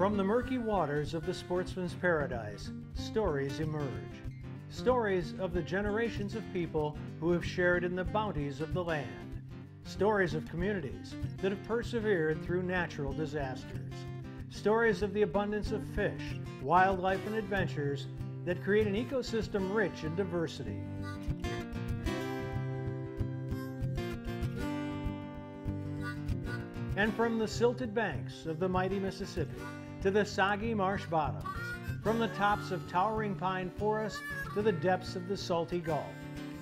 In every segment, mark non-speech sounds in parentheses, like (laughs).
From the murky waters of the sportsman's paradise, stories emerge. Stories of the generations of people who have shared in the bounties of the land. Stories of communities that have persevered through natural disasters. Stories of the abundance of fish, wildlife, and adventures that create an ecosystem rich in diversity. And from the silted banks of the mighty Mississippi to the soggy marsh bottoms, from the tops of towering pine forests to the depths of the salty Gulf,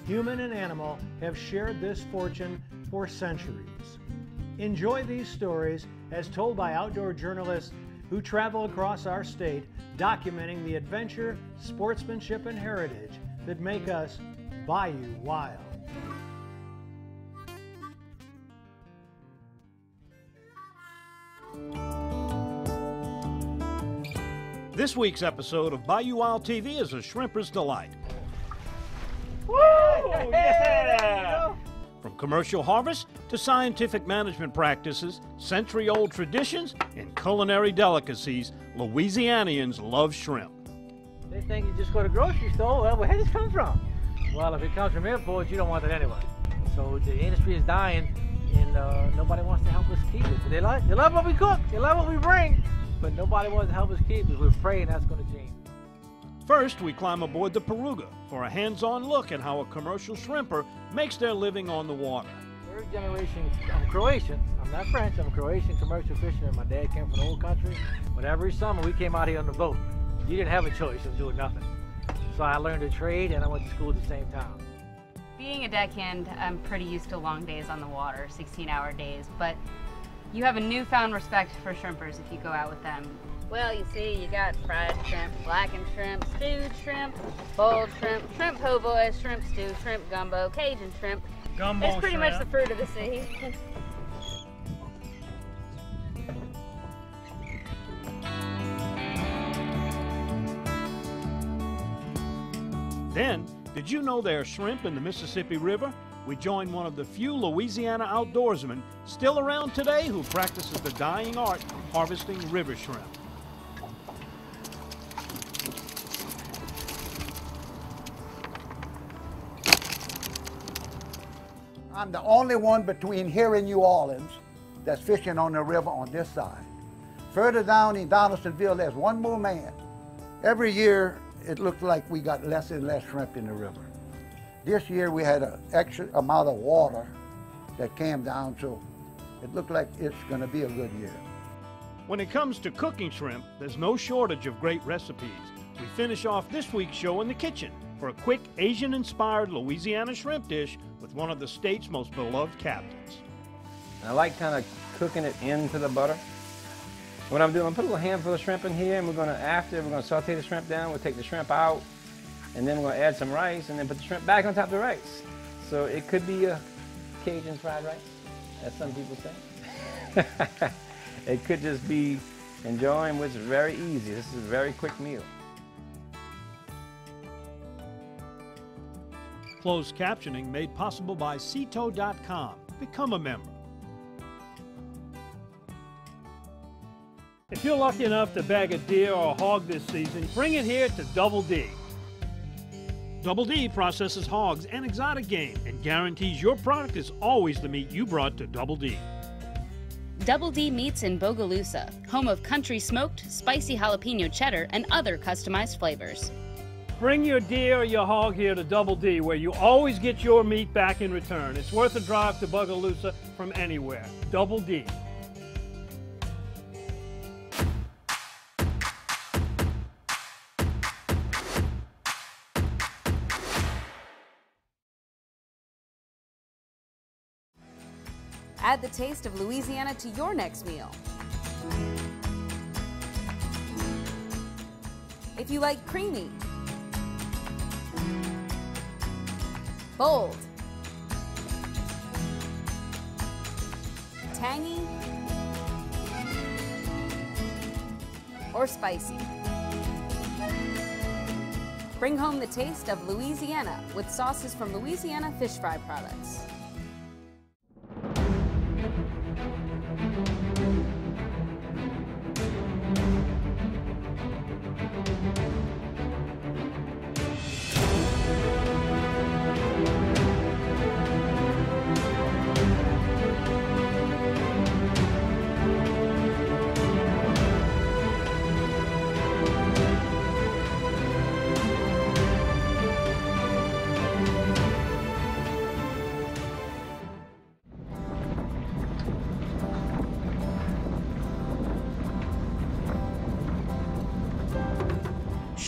human and animal have shared this fortune for centuries. Enjoy these stories as told by outdoor journalists who travel across our state documenting the adventure, sportsmanship, and heritage that make us Bayou Wild. This week's episode of Bayou Wild TV is a shrimper's delight. Woo! Yeah! From commercial harvest to scientific management practices, century old traditions, and culinary delicacies, Louisianians love shrimp. They think you just go to the grocery store, well, where does this come from? Well, if it comes from imports, you don't want it anyway. So the industry is dying, and uh, nobody wants to help us keep it. But they, like, they love what we cook, they love what we bring, but nobody wants to help us keep it. We're praying that's going to change. First, we climb aboard the Peruga for a hands-on look at how a commercial shrimper makes their living on the water. Third generation, I'm Croatian. I'm not French. I'm a Croatian commercial fisherman. My dad came from the old country, but every summer we came out here on the boat. You didn't have a choice of doing nothing. So I learned to trade and I went to school at the same time. Being a deckhand, I'm pretty used to long days on the water, 16-hour days, but you have a newfound respect for shrimpers if you go out with them. Well, you see, you got fried shrimp, blackened shrimp, stewed shrimp, boiled shrimp, shrimp po' boy, shrimp stew, shrimp gumbo, Cajun shrimp. Gumbo It's pretty shrimp. much the fruit of the sea. Then, did you know there are shrimp in the Mississippi River? We join one of the few Louisiana outdoorsmen still around today who practices the dying art of harvesting river shrimp. I'm the only one between here and New Orleans that's fishing on the river on this side. Further down in Donaldsonville, there's one more man. Every year, it looks like we got less and less shrimp in the river. This year, we had an extra amount of water that came down, so it looked like it's going to be a good year. When it comes to cooking shrimp, there's no shortage of great recipes. We finish off this week's show in the kitchen for a quick Asian inspired Louisiana shrimp dish with one of the state's most beloved captains. I like kind of cooking it into the butter. What I'm doing, I'm putting a little handful of shrimp in here, and we're gonna, after, we're gonna saute the shrimp down, we'll take the shrimp out, and then we're gonna add some rice, and then put the shrimp back on top of the rice. So it could be a Cajun fried rice, as some people say. (laughs) it could just be enjoying, which is very easy. This is a very quick meal. Closed captioning made possible by Ceto.com. Become a member. If you're lucky enough to bag a deer or a hog this season, bring it here to Double D. Double D processes hogs and exotic game and guarantees your product is always the meat you brought to Double D. Double D Meats in Bogalusa, home of country smoked, spicy jalapeno cheddar, and other customized flavors. Bring your deer or your hog here to Double D, where you always get your meat back in return. It's worth a drive to Bogalusa from anywhere. Double D. Add the taste of Louisiana to your next meal. If you like creamy, bold, tangy, or spicy. Bring home the taste of Louisiana with sauces from Louisiana Fish Fry products.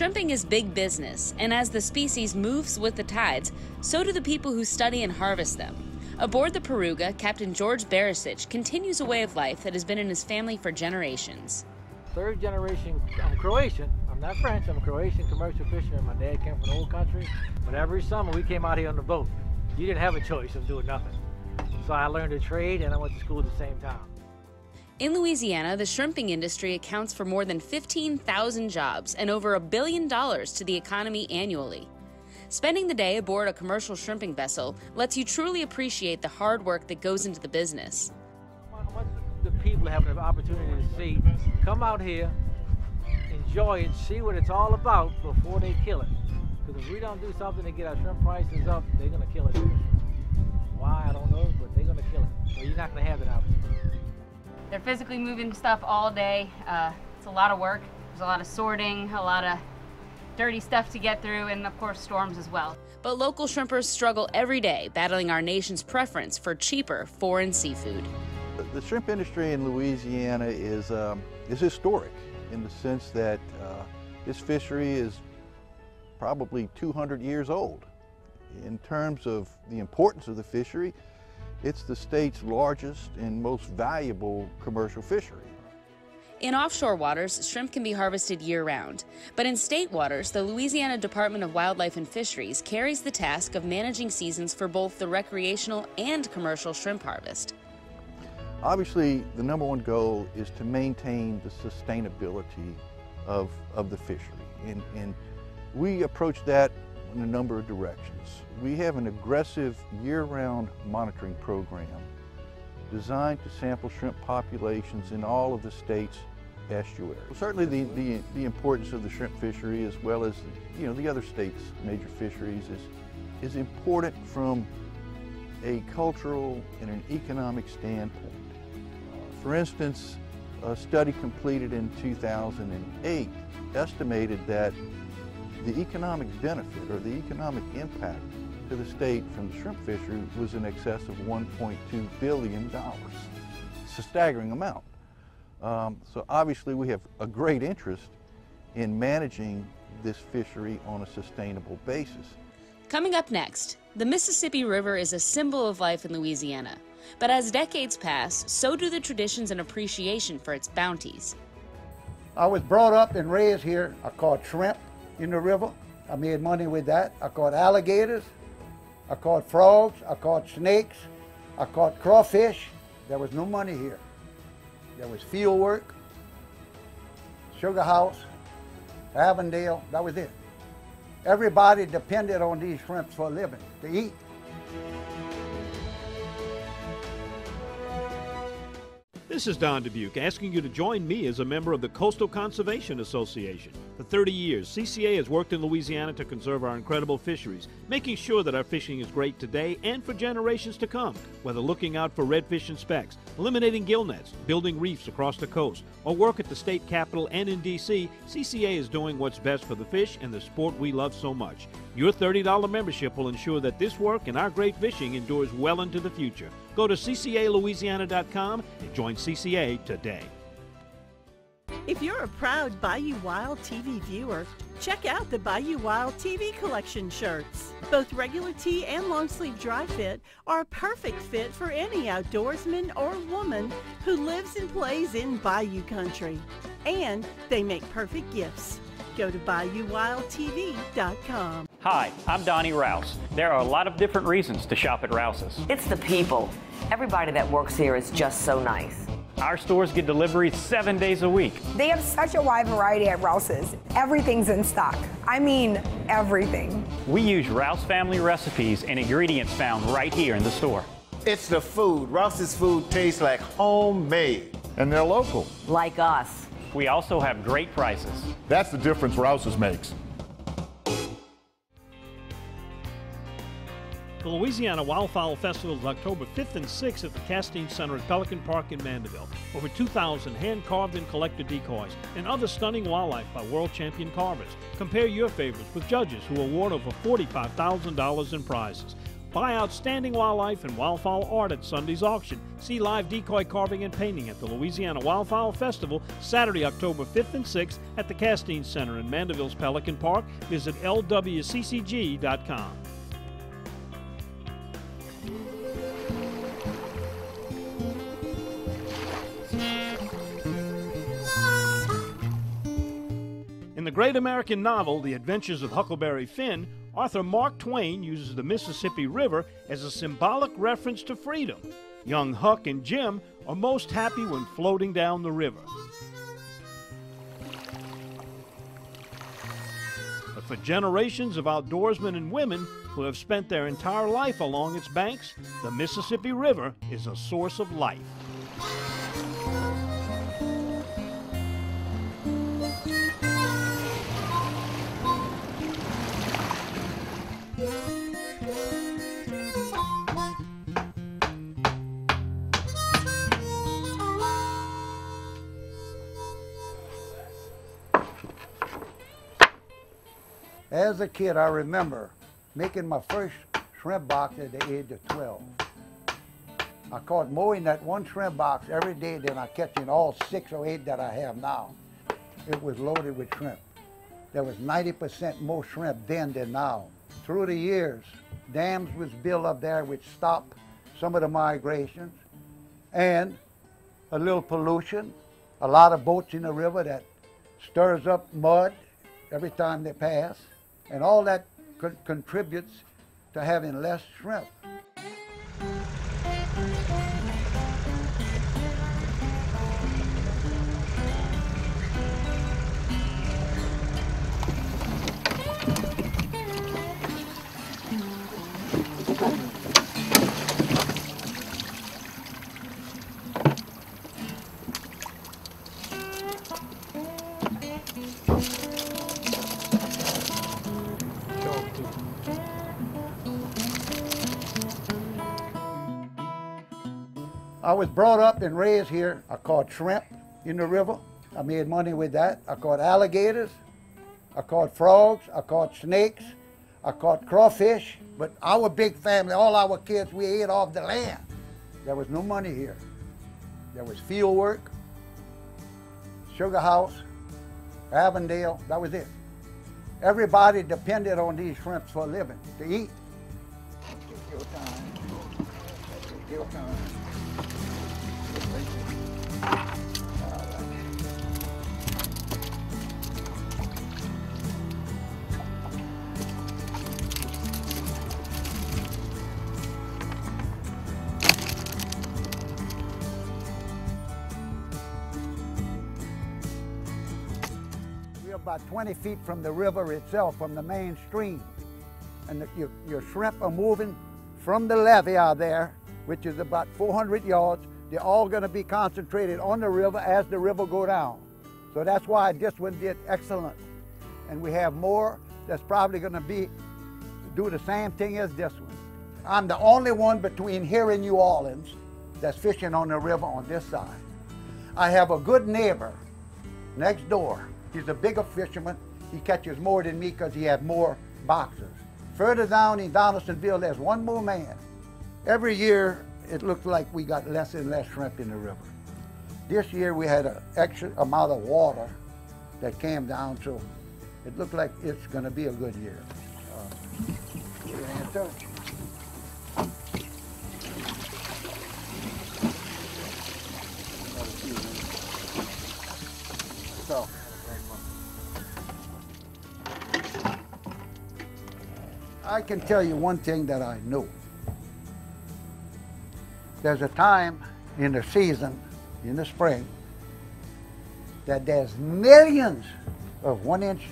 Shrimping is big business, and as the species moves with the tides, so do the people who study and harvest them. Aboard the Piroga, Captain George Barisic continues a way of life that has been in his family for generations. Third generation, I'm Croatian. I'm not French, I'm a Croatian commercial fisherman. My dad came from the old country, but every summer we came out here on the boat. You didn't have a choice of doing nothing. So I learned a trade and I went to school at the same time. In Louisiana, the shrimping industry accounts for more than 15,000 jobs and over a billion dollars to the economy annually. Spending the day aboard a commercial shrimping vessel lets you truly appreciate the hard work that goes into the business. The people have the opportunity to see, come out here, enjoy it, see what it's all about before they kill it. Because if we don't do something to get our shrimp prices up, they're going to kill it. Why, I don't know, but they're going to kill it. So you're not going to have that opportunity. They're physically moving stuff all day. Uh, it's a lot of work. There's a lot of sorting, a lot of dirty stuff to get through, and of course, storms as well. But local shrimpers struggle every day battling our nation's preference for cheaper foreign seafood. The shrimp industry in Louisiana is, um, is historic in the sense that uh, this fishery is probably 200 years old. In terms of the importance of the fishery, it's the state's largest and most valuable commercial fishery. In offshore waters, shrimp can be harvested year round. But in state waters, the Louisiana Department of Wildlife and Fisheries carries the task of managing seasons for both the recreational and commercial shrimp harvest. Obviously, the number one goal is to maintain the sustainability of, of the fishery. And, and we approach that in a number of directions. We have an aggressive year-round monitoring program designed to sample shrimp populations in all of the state's estuaries. Certainly the, the, the importance of the shrimp fishery as well as you know, the other states' major fisheries is, is important from a cultural and an economic standpoint. For instance, a study completed in 2008 estimated that the economic benefit or the economic impact to the state from the shrimp fishery was in excess of $1.2 billion. It's a staggering amount. Um, so obviously we have a great interest in managing this fishery on a sustainable basis. Coming up next, the Mississippi River is a symbol of life in Louisiana. But as decades pass, so do the traditions and appreciation for its bounties. I was brought up and raised here. I caught shrimp in the river. I made money with that. I caught alligators. I caught frogs. I caught snakes. I caught crawfish. There was no money here. There was field work, sugar house, Avondale. That was it. Everybody depended on these shrimps for a living to eat. This is Don Dubuc asking you to join me as a member of the Coastal Conservation Association. For 30 years, CCA has worked in Louisiana to conserve our incredible fisheries, making sure that our fishing is great today and for generations to come. Whether looking out for redfish and specks, eliminating gill nets, building reefs across the coast, or work at the state capitol and in D.C., CCA is doing what's best for the fish and the sport we love so much. Your $30 membership will ensure that this work and our great fishing endures well into the future. Go to ccalouisiana.com and join CCA today. If you're a proud Bayou Wild TV viewer, check out the Bayou Wild TV collection shirts. Both regular tee and long sleeve dry fit are a perfect fit for any outdoorsman or woman who lives and plays in Bayou country. And they make perfect gifts. Go to BayouWildTV.com. Hi, I'm Donnie Rouse. There are a lot of different reasons to shop at Rouse's. It's the people. Everybody that works here is just so nice. Our stores get deliveries seven days a week. They have such a wide variety at Rouse's. Everything's in stock. I mean, everything. We use Rouse family recipes and ingredients found right here in the store. It's the food. Rouse's food tastes like homemade. And they're local. Like us. We also have great prices. That's the difference Rouse's makes. The Louisiana Wildfowl Festival is October 5th and 6th at the Castine Center at Pelican Park in Mandeville. Over 2,000 hand-carved and collected decoys and other stunning wildlife by world champion carvers. Compare your favorites with judges who award over $45,000 in prizes. Buy outstanding wildlife and wildfowl art at Sunday's auction. See live decoy carving and painting at the Louisiana Wildfowl Festival Saturday, October 5th and 6th at the Castine Center in Mandeville's Pelican Park. Visit lwccg.com. great American novel, The Adventures of Huckleberry Finn, author Mark Twain uses the Mississippi River as a symbolic reference to freedom. Young Huck and Jim are most happy when floating down the river. But for generations of outdoorsmen and women who have spent their entire life along its banks, the Mississippi River is a source of life. As a kid, I remember making my first shrimp box at the age of 12. I caught more in that one shrimp box every day, than I catch in all six or eight that I have now. It was loaded with shrimp. There was 90% more shrimp then than now. Through the years, dams was built up there which stopped some of the migrations and a little pollution, a lot of boats in the river that stirs up mud every time they pass, and all that co- contributes to having less shrimp. I was brought up and raised here. I caught shrimp in the river. I made money with that. I caught alligators. I caught frogs. I caught snakes. I caught crawfish. But our big family, all our kids, we ate off the land. There was no money here. There was field work, sugar house, Avondale. That was it. Everybody depended on these shrimps for a living to eat. We're about 20 feet from the river itself, from the main stream. And the, your, your shrimp are moving from the levee out there, which is about 400 yards. They're all going to be concentrated on the river as the river go down. So that's why this one did excellent. And we have more that's probably going to be do the same thing as this one. I'm the only one between here and New Orleans that's fishing on the river on this side. I have a good neighbor next door. He's a bigger fisherman. He catches more than me because he has more boxes. Further down in Donaldsonville, there's one more man. Every year, it looked like we got less and less shrimp in the river. This year, we had an extra amount of water that came down, so it looked like it's going to be a good year. Uh. So, I can tell you one thing that I know. There's a time in the season, in the spring, that there's millions of one inch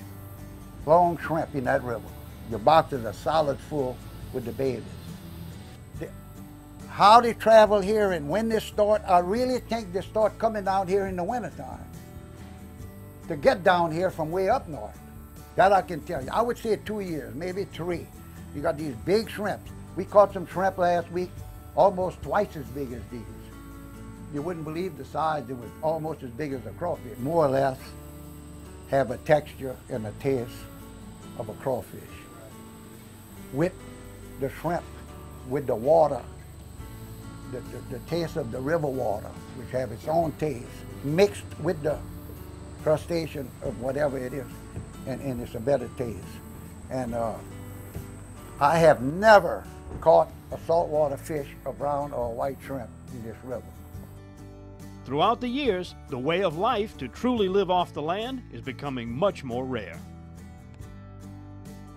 long shrimp in that river. Your boxes are solid full with the babies. The- How they travel here and when they start, I really think they start coming down here in the wintertime to get down here from way up north. That I can tell you. I would say two years, maybe three. You got these big shrimps. We caught some shrimp last week, almost twice as big as these. You wouldn't believe the size. It was almost as big as a crawfish. More or less have a texture and a taste of a crawfish with the shrimp with the water, the, the, the taste of the river water, which have its own taste, mixed with the crustacean of whatever it is, and, and it's a better taste. And uh, I have never caught a saltwater fish, a brown or a white shrimp in this river. Throughout the years, the way of life to truly live off the land is becoming much more rare.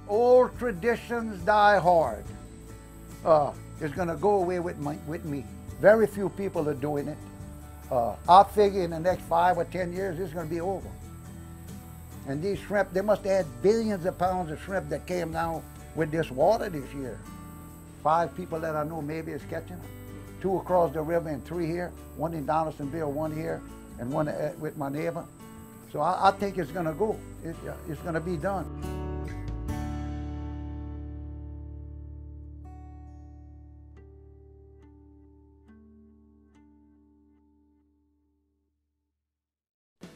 Old traditions die hard. Uh, it's going to go away with, my, with me. Very few people are doing it. Uh, I figure in the next five or ten years, it's going to be over. And these shrimp, they must have had billions of pounds of shrimp that came down with this water this year. Five people that I know maybe is catching them. Two across the river and three here. One in Donaldsonville, one here, and one with my neighbor. So I, I think it's going to go. It, uh, it's going to be done.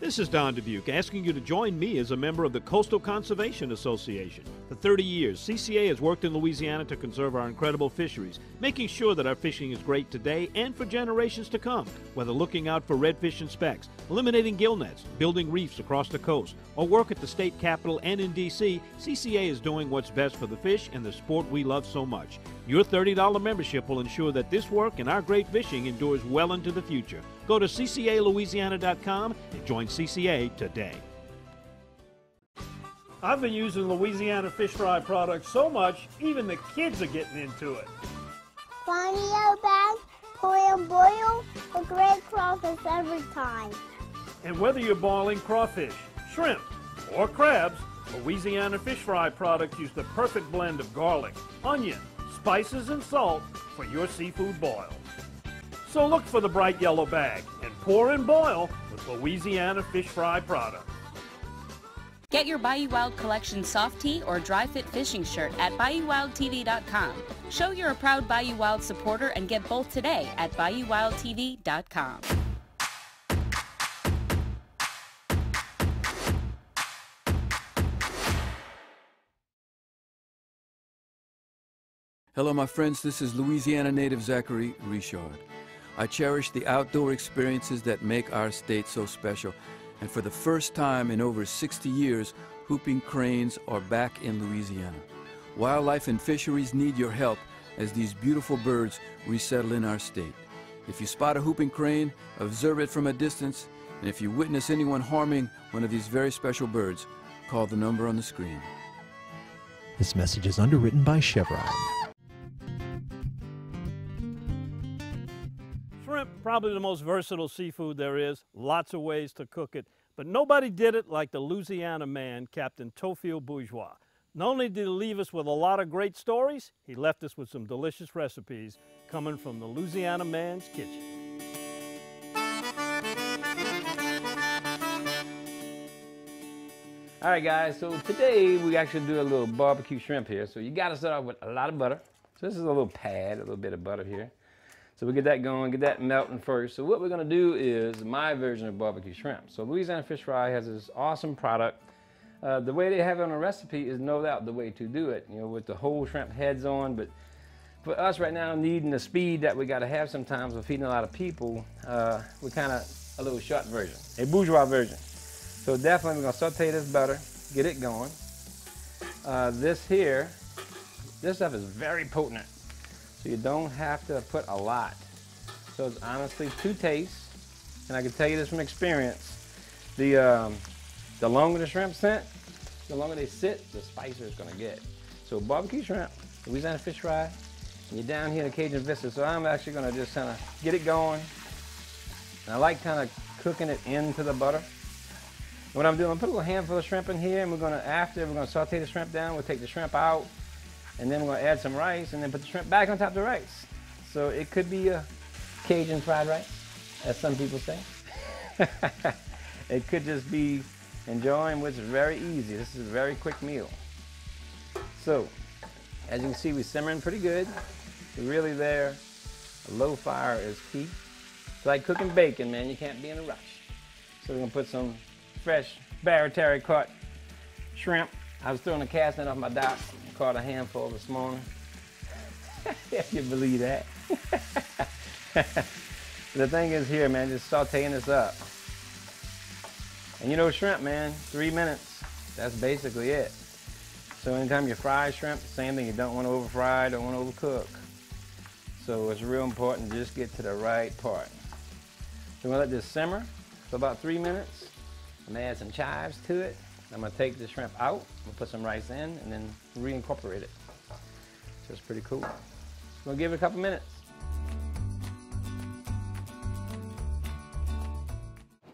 This is Don Dubuc asking you to join me as a member of the Coastal Conservation Association. For 30 years, CCA has worked in Louisiana to conserve our incredible fisheries, making sure that our fishing is great today and for generations to come. Whether looking out for redfish and specks, eliminating gill nets, building reefs across the coast, or work at the state capitol and in D.C., CCA is doing what's best for the fish and the sport we love so much. Your $30 membership will ensure that this work and our great fishing endures well into the future. Go to ccalouisiana.com and join CCA today. I've been using Louisiana fish fry products so much, even the kids are getting into it. Clonio bag, pour and boil, a great crawfish every time. And whether you're boiling crawfish, shrimp, or crabs, Louisiana fish fry products use the perfect blend of garlic, onion, spices, and salt for your seafood boils. So look for the bright yellow bag and pour and boil with Louisiana fish fry products. Get your Bayou Wild Collection soft tee or dry fit fishing shirt at BayouWildTV.com. Show you're a proud Bayou Wild supporter and get both today at BayouWildTV.com. Hello, my friends. This is Louisiana native Zachary Richard. I cherish the outdoor experiences that make our state so special. And for the first time in over 60 years, whooping cranes are back in Louisiana. Wildlife and fisheries need your help as these beautiful birds resettle in our state. If you spot a whooping crane, observe it from a distance, and if you witness anyone harming one of these very special birds, call the number on the screen. This message is underwritten by Chevron. Probably the most versatile seafood there is. Lots of ways to cook it. But nobody did it like the Louisiana man, Captain Théophile Bourgeois. Not only did he leave us with a lot of great stories, he left us with some delicious recipes coming from the Louisiana man's kitchen. All right, guys, so today we actually do a little barbecue shrimp here. So you gotta start off with a lot of butter. So this is a little pad, a little bit of butter here. So we get that going, get that melting first. So what we're gonna do is my version of barbecue shrimp. So Louisiana Fish Fry has this awesome product. Uh, the way they have it on a recipe is no doubt the way to do it, you know, with the whole shrimp heads on. But for us right now, needing the speed that we gotta have sometimes with feeding a lot of people, uh, we're kinda a little short version, a bourgeois version. So definitely we're gonna saute this butter, get it going. Uh, this here, this stuff is very potent. So you don't have to put a lot. So it's honestly to taste. And I can tell you this from experience. The, um, the longer the shrimp sit, the longer they sit, the spicier it's gonna get. So barbecue shrimp, Louisiana fish fry, and you're down here in Cajun Vista. So I'm actually gonna just kind of get it going. And I like kind of cooking it into the butter. And what I'm doing, I'm put a little handful of shrimp in here, and we're gonna, after, we're gonna saute the shrimp down, we'll take the shrimp out, and then we're gonna add some rice, and then put the shrimp back on top of the rice. So it could be a Cajun fried rice, as some people say. (laughs) it could just be enjoying what's very easy. This is a very quick meal. So, as you can see, we're simmering pretty good. We're really there. A low fire is key. It's like cooking bacon, man. You can't be in a rush. So we're gonna put some fresh Barataria caught shrimp. I was throwing a cast net off my dock. Caught a handful this morning. (laughs) if you believe that. (laughs) the thing is here, man, just sauteing this up. And you know shrimp, man, three minutes. That's basically it. So anytime you fry shrimp, same thing, you don't want to over fry, don't want to overcook. So it's real important to just get to the right part. So I'm gonna let this simmer for about three minutes. I'm gonna add some chives to it. I'm gonna take the shrimp out, I'm gonna put some rice in, and then reincorporate it. So it's pretty cool. So I'm gonna give it a couple minutes.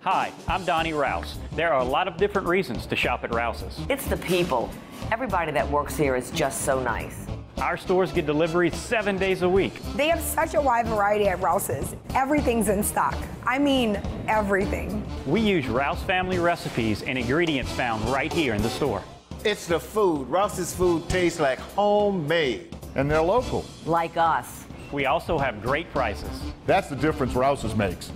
Hi, I'm Donnie Rouse. There are a lot of different reasons to shop at Rouse's. It's the people. Everybody that works here is just so nice. Our stores get deliveries seven days a week. They have such a wide variety at Rouse's. Everything's in stock. I mean, everything. We use Rouse family recipes and ingredients found right here in the store. It's the food. Rouse's food tastes like homemade. And they're local. Like us. We also have great prices. That's the difference Rouse's makes.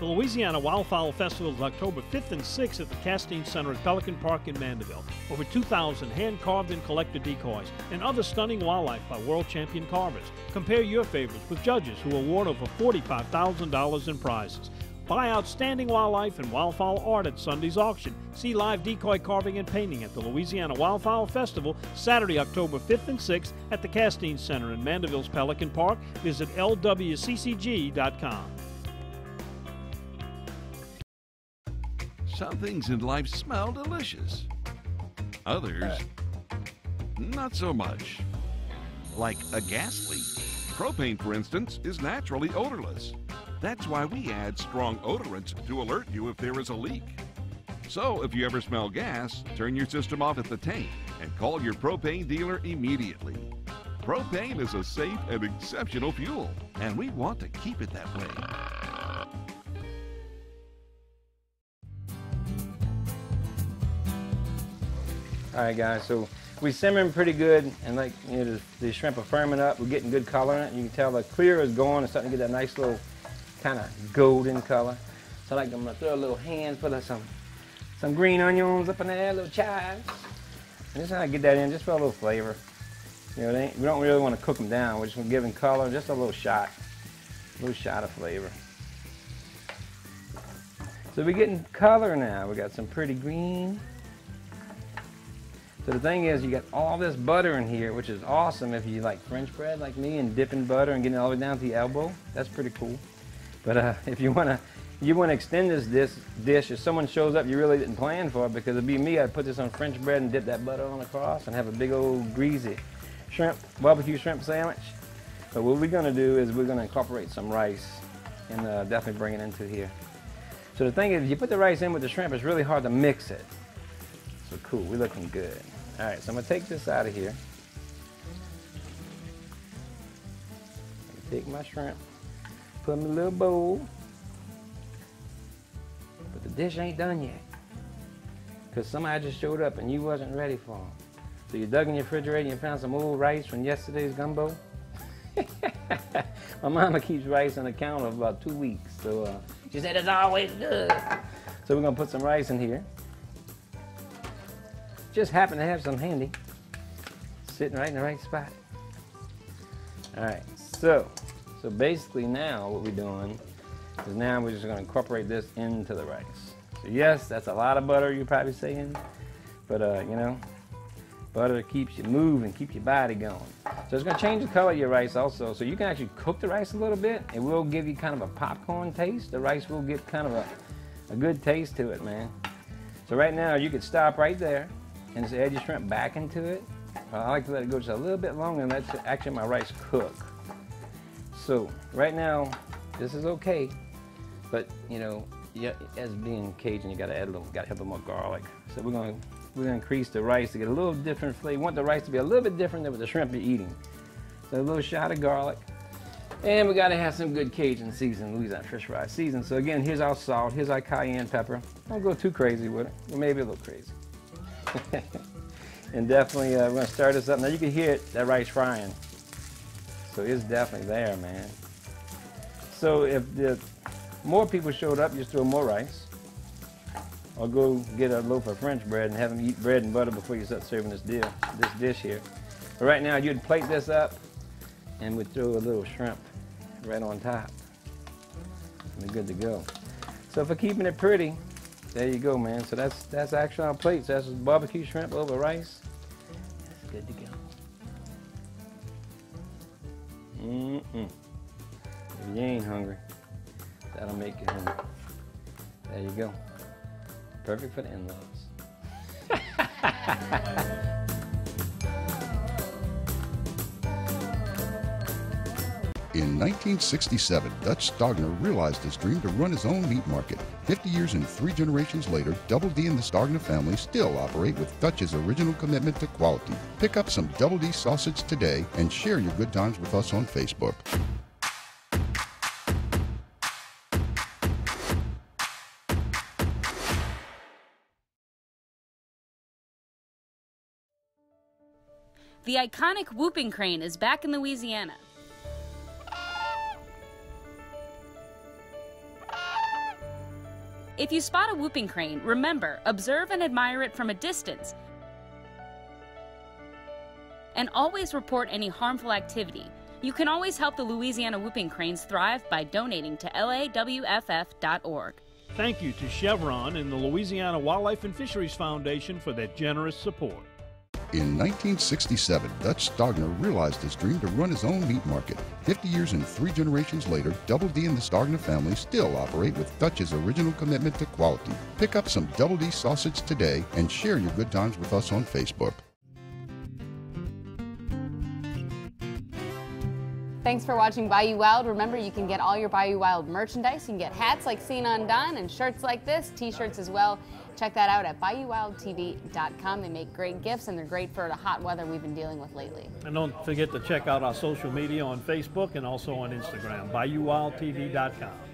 The Louisiana Wildfowl Festival is October 5th and 6th at the Castine Center at Pelican Park in Mandeville. Over 2,000 hand-carved and collector decoys and other stunning wildlife by world champion carvers. Compare your favorites with judges who award over $45,000 in prizes. Buy outstanding wildlife and wildfowl art at Sunday's auction. See live decoy carving and painting at the Louisiana Wildfowl Festival Saturday, October 5th and 6th at the Castine Center in Mandeville's Pelican Park. Visit lwccg.com. Some things in life smell delicious. Others, not so much. Like a gas leak. Propane, for instance, is naturally odorless. That's why we add strong odorants to alert you if there is a leak. So, if you ever smell gas, turn your system off at the tank and call your propane dealer immediately. Propane is a safe and exceptional fuel, and we want to keep it that way. All right, guys, so we simmering pretty good, and like, you know, the, shrimp are firming up. We're getting good color in it. You can tell the clear is going. It's starting to get that nice little kind of golden color. So like I'm gonna throw a little hands, put like some some green onions up in there, little chives. And just kind of get that in, just for a little flavor. You know, we don't really want to cook them down. We're just gonna give them color, just a little shot, a little shot of flavor. So we're getting color now. We got some pretty green. So the thing is, you got all this butter in here, which is awesome if you like French bread like me and dipping butter and getting all the way down to the elbow. That's pretty cool. But uh, (laughs) if you wanna, you wanna extend this dish, dish, if someone shows up you really didn't plan for it, because it'd be me, I'd put this on French bread and dip that butter on across and have a big old greasy shrimp, barbecue shrimp sandwich. But what we're gonna do is we're gonna incorporate some rice and uh, definitely bring it into here. So the thing is, if you put the rice in with the shrimp, it's really hard to mix it. So cool, we're looking good. All right, so I'm gonna take this out of here. Take my shrimp, put them in a little bowl. But the dish ain't done yet. Cause somebody just showed up and you wasn't ready for them. So you dug in your refrigerator and you found some old rice from yesterday's gumbo. (laughs) my mama keeps rice on the counter for about two weeks. So uh, she said it's always good. So we're gonna put some rice in here. Just happen to have some handy. Sitting right in the right spot. All right, so, so basically now what we're doing is now we're just gonna incorporate this into the rice. So yes, that's a lot of butter you're probably saying, but uh, you know, butter keeps you moving, keeps your body going. So it's gonna change the color of your rice also. So you can actually cook the rice a little bit. It will give you kind of a popcorn taste. The rice will get kind of a, a good taste to it, man. So right now you could stop right there and just add your shrimp back into it. Uh, I like to let it go just a little bit longer and let actually my rice cook. So right now, this is okay, but you know, yeah, as being Cajun, you gotta add a little, gotta have a little more garlic. So we're gonna we're gonna increase the rice to get a little different flavor. We want the rice to be a little bit different than what the shrimp you're eating. So a little shot of garlic. And we gotta have some good Cajun season, Louisiana fish fry season. So again, here's our salt, here's our cayenne pepper. Don't go too crazy with it, maybe a little crazy. (laughs) and definitely, uh, we're gonna stir this up. Now you can hear it, that rice frying. So it's definitely there, man. So if the more people showed up, just throw more rice. or go get a loaf of French bread and have them eat bread and butter before you start serving this dish, this dish here. But right now, you'd plate this up and we'd throw a little shrimp right on top. And we're good to go. So for keeping it pretty, there you go, man. So that's that's actually our plates. That's barbecue shrimp over rice. That's good to go. Mm-mm. If you ain't hungry, that'll make you hungry. There you go. Perfect for the in-laws. (laughs) In 1967, Dutch Stogner realized his dream to run his own meat market. 50 years and three generations later, Double D and the Stogner family still operate with Dutch's original commitment to quality. Pick up some Double D sausage today and share your good times with us on Facebook. The iconic whooping crane is back in Louisiana. If you spot a whooping crane, remember, observe and admire it from a distance. And always report any harmful activity. You can always help the Louisiana whooping cranes thrive by donating to lawff.org. Thank you to Chevron and the Louisiana Wildlife and Fisheries Foundation for their generous support. In 1967, Dutch Stogner realized his dream to run his own meat market. 50 years and three generations later, Double D and the Stogner family still operate with Dutch's original commitment to quality. Pick up some Double D sausage today and share your good times with us on Facebook. Thanks for watching Bayou Wild. Remember, you can get all your Bayou Wild merchandise. You can get hats like seen on Don and shirts like this, t-shirts as well. Check that out at BayouWildTV.com. They make great gifts and they're great for the hot weather we've been dealing with lately. And don't forget to check out our social media on Facebook and also on Instagram, BayouWildTV.com.